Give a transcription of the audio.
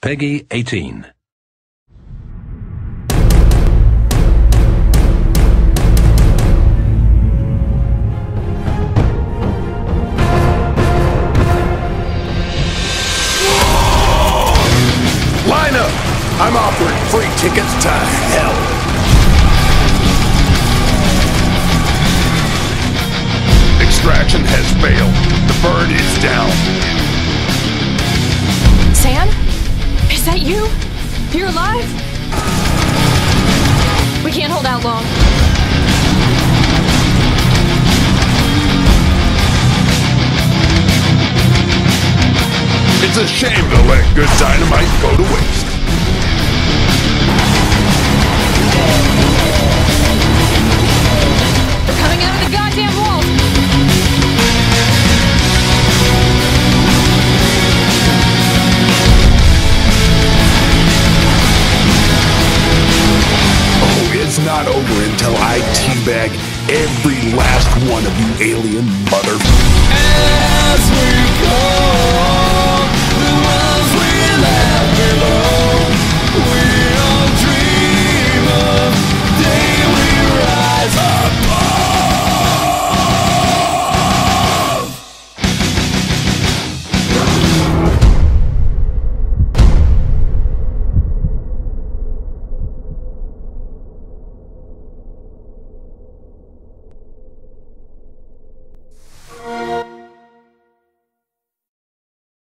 PEGI 18. Line up! I'm offering free tickets to hell. Extraction has failed. The bird is down. You? You're alive? We can't hold out long. It's a shame to let good dynamite go to waste. Not over until I teabag every last one of you alien mother.